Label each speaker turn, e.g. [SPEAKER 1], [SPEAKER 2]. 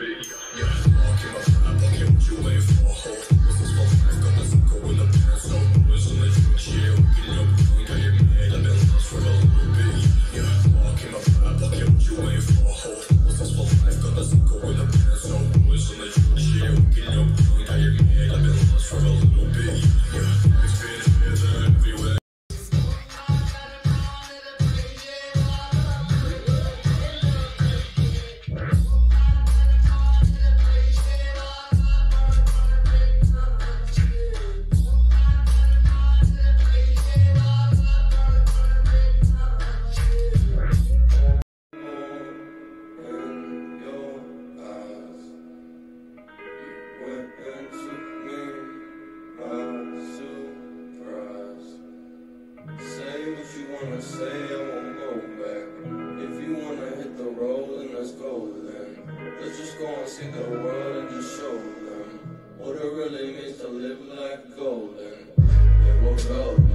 [SPEAKER 1] Big. wanna stay, I won't go back. If you wanna hit the road, then let's go then. Let's just go and see the world and just show them what it really means to live like golden. Yeah, it will go.